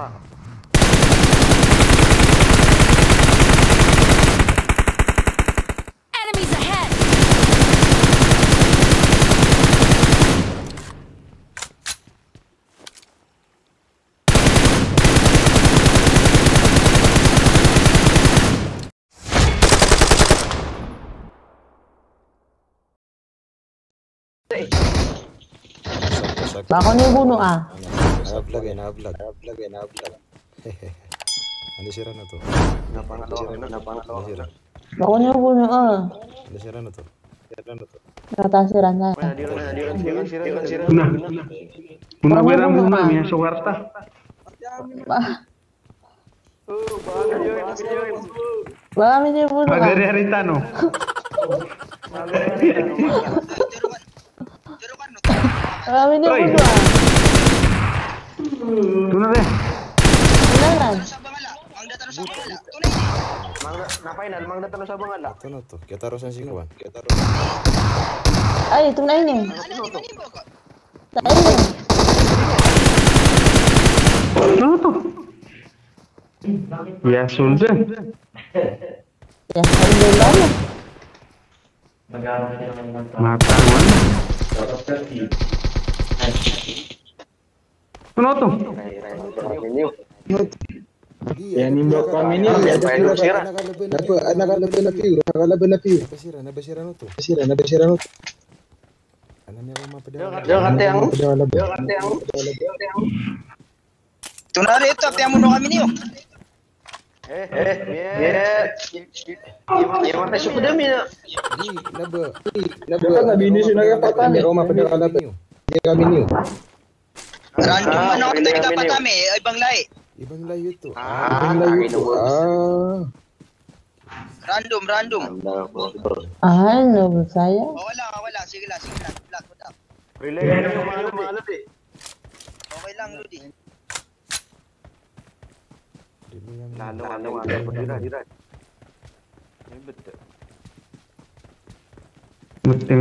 Ora. Enemies ahead! Sak. Baka niyo buno ah. Naka-vlog eh, naka-vlog. Naka-vlog eh, naka-vlog. Ano sira na to? Napangalawa, napangalawa. Ano sira? Baka niyo buno ah. Ano sira na to? Sira na to. Natasiran saya. Wala, di rin, di rin, di rin, di rin, di rin. Una. Una Kita tarusan si Kuan. Kita tarusan. Ay, ito na ini. Sa ini. Ano to? Ya sudah. Ya, lang. Mata mana? Ano to? Yan yung mga kami niya. Nakalaban na piyo. Nakalaban na piyo. Nabasira, nabasira no to. Nabasira, nabasira no to. Ano niya kung mapadala? Yo kate ang, Padala ba? yo kate ang. Tunari ito, tiyan mo no kami. Eh, eh, yeah. Yung mata sa kudami na. Di, naba. Di, naba. Ako mapadala ba? Hindi kami Ah, ano okay kita kita kami lahi. Ibang layo to. Ah, Ibang to. no. Ah. Random, random. Ah, no, saya. Wala, wala. Sige lang, sige lang. Black, wala. Relay ka naman mga ano, mga ano, di. Okay lang, Ludi. Di mo yan. Lalo, lalo, lalo, dira, dira. Yung betul.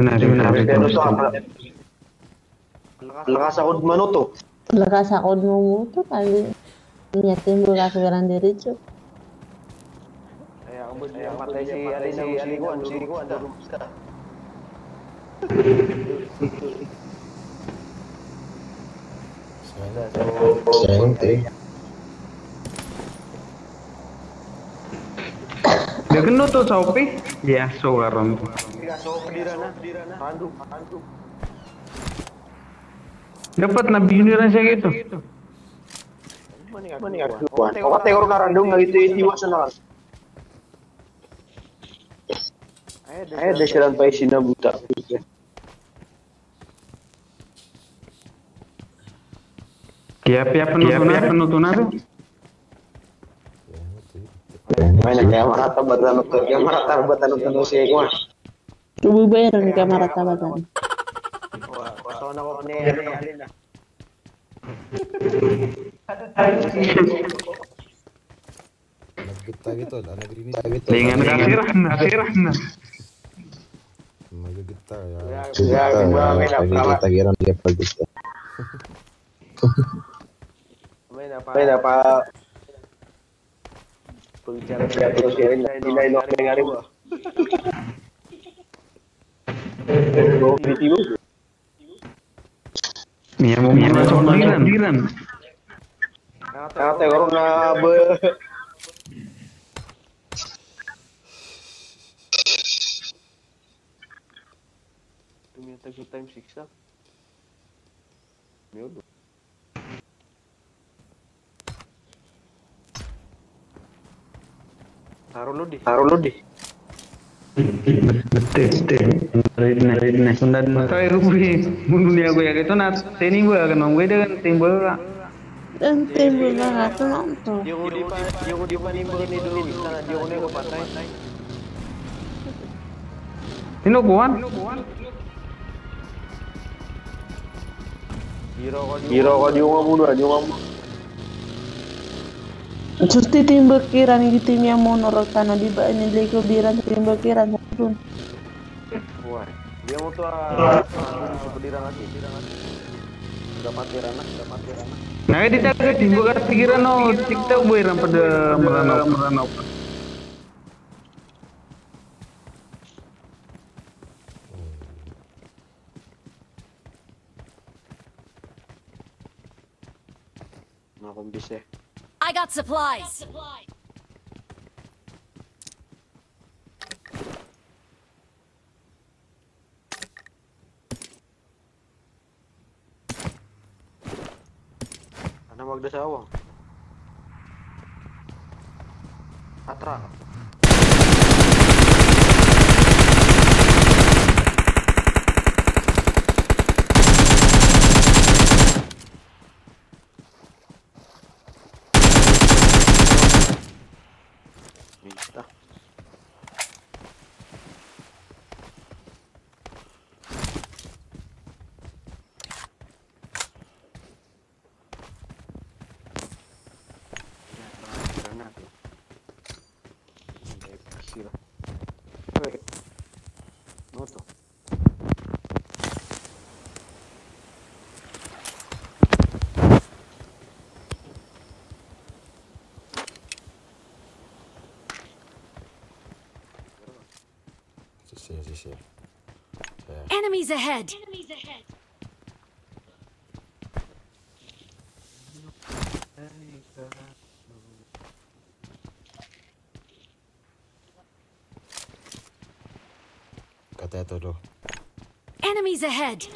Na rin. Pero sa Lakas ako mano to. Lakas ako mo muto kali. Niya timbul garan diretso. Kaya ang bud niya patay si Alin si Aliguan, si Aliguan da. Sente. Dia kena to sa opi. Ya so random. Dapat nabini rin siya gitu. Mani aku. Kau kata orang random nggak gitu iwas na kan. Ay, desiran pa isina buta. Kaya-kaya penutunan penutunan tuh. May kaya marata batan to, kaya marata batan to si Ego. Tubo ba yan ka maratabatan? Kaso na ko ni Alin na. Gitu. Gitu. Dengan kasiran, kasiran. Magagita. Ya. Ya, Kita. kita napa. May napa. Pagbicara siya terus ya, ilok na nga mo. Go, biti mo. Mia mau mia masuk Kata orang na be. Tumita good time 6 ah. Meu Deus. Taruh lu di. Taruh lu di. Rubi. Mundu ni aku ya gitu nat. Teni gua kan mau gue dengan timbul. Dan timbul na nga to nanto. Di di pa, di di pa ni ni dulu di sana di ko ko patay. Tino kuan. Hiro ko di ko muna, di ko Susti timbul kiran gitu niya mo norok tanah di ba ni lego biran timbul kiran dun. Wah, dia mau tuh ah, seperti lagi, lagi. Nah, di taga timbo kat pikiran no, tiktok boy ram pada meranau meranau. Nah, kung bisa. I got supplies. magda sa awang. Atrak. Sisi, sisi. Saya. Enemies ahead. Kata itu dulu. Enemies ahead.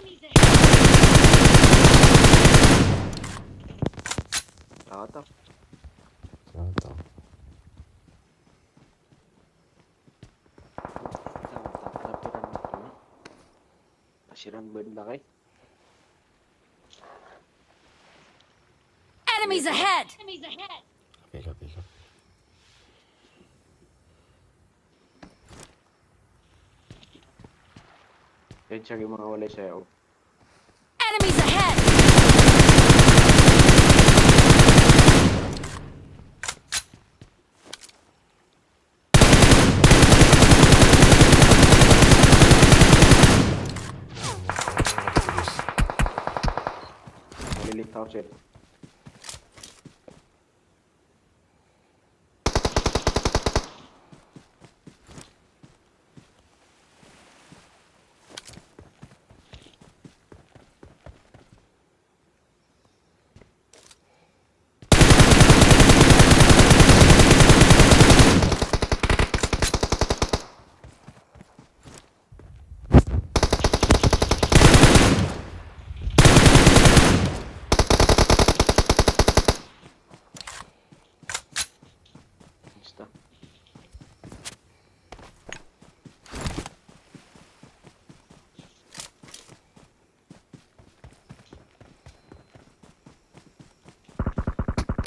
Tao to. Tirang bird laki. Enemies ahead! Enemies ahead! Okay, copy, copy. Yan, tsaka yung mga wala sa'yo. Malilitaw siya.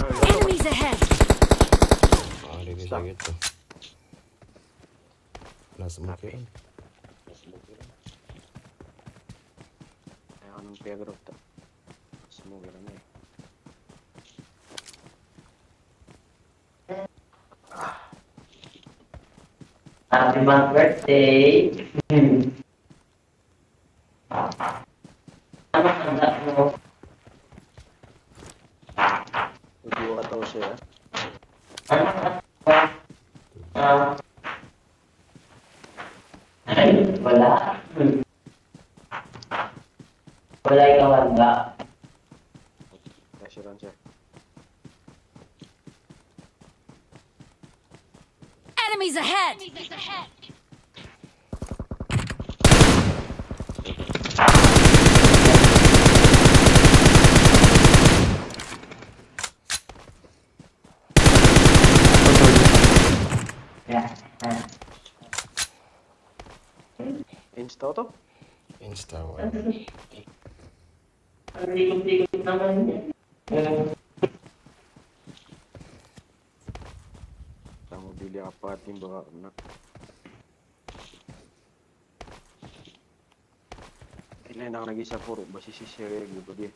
Enemies ahead. Ah, dia bisa gitu. Nah, piagrot to. Sumugira na eh. Happy birthday. Wala. Wala ikaw handa. Kasiran siya. Enemies ahead. Ya. To? Insta web. Ang likot-likot naman. Hmm. Tamo bili apat yung baka na. Kailan na ako nag-isa puro. Basi si Sherry ko di.